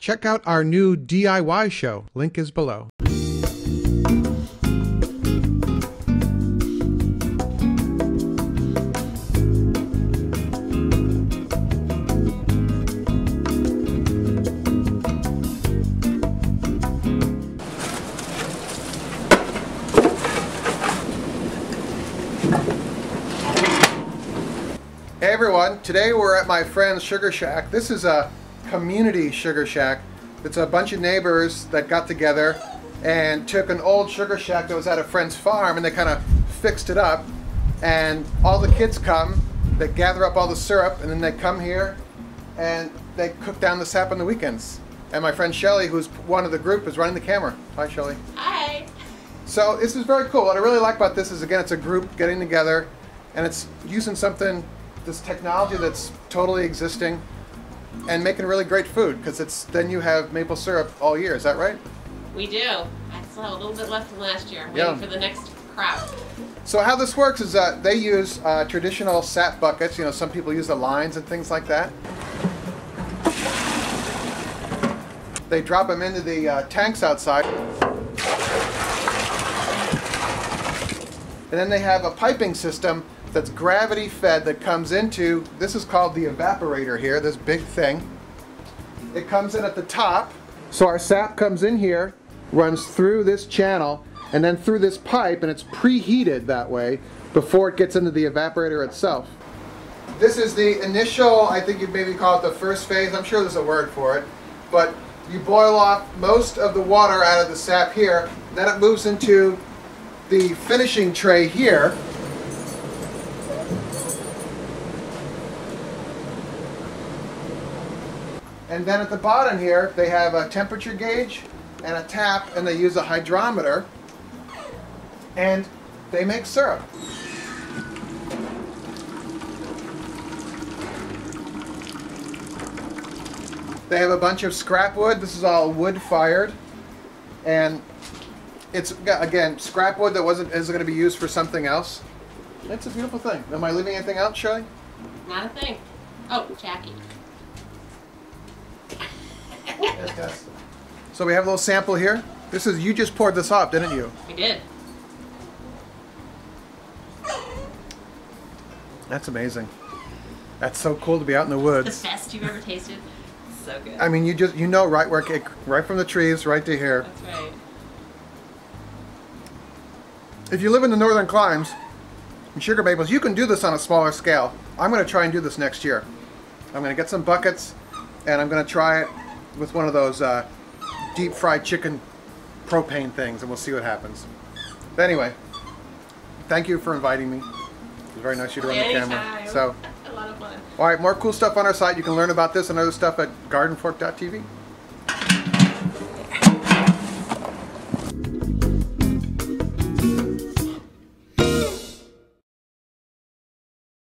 Check out our new DIY show. Link is below. Hey everyone, today we're at my friend's Sugar Shack. This is a community Sugar Shack. It's a bunch of neighbors that got together and took an old Sugar Shack that was at a friend's farm and they kind of fixed it up. And all the kids come, they gather up all the syrup and then they come here and they cook down the sap on the weekends. And my friend Shelly, who's one of the group, is running the camera. Hi Shelly. Hi. So this is very cool. What I really like about this is again, it's a group getting together, and it's using something, this technology that's totally existing, and making really great food because it's then you have maple syrup all year. Is that right? We do. I still have a little bit left from last year. I'm Yeah. waiting for the next crop. So how this works is that they use uh, traditional sap buckets. You know, some people use the lines and things like that. They drop them into the uh, tanks outside. And then they have a piping system that's gravity fed that comes into, this is called the evaporator here, this big thing. It comes in at the top. So our sap comes in here, runs through this channel, and then through this pipe, and it's preheated that way before it gets into the evaporator itself. This is the initial, I think you'd maybe call it the first phase, I'm sure there's a word for it, but you boil off most of the water out of the sap here, then it moves into the finishing tray here. And then at the bottom here, they have a temperature gauge and a tap, and they use a hydrometer, and they make syrup. They have a bunch of scrap wood. This is all wood fired, and it's again scrap wood that wasn't is going to be used for something else. It's a beautiful thing. Am I leaving anything out, Shelly? Not a thing. Oh, Jackie. So we have a little sample here. This is you just poured this off, didn't you? We did. That's amazing. That's so cool to be out in the woods. The best you've ever tasted. So good. I mean, you just you know right where it right from the trees right to here. That's right. If you live in the northern climes, in sugar maples, you can do this on a smaller scale. I'm going to try and do this next year. I'm going to get some buckets, and I'm going to try it with one of those uh, deep fried chicken propane things, and we'll see what happens. But anyway, thank you for inviting me. It was very nice of you to run the camera. So, a lot of fun. all right, more cool stuff on our site. You can learn about this and other stuff at gardenfork.tv.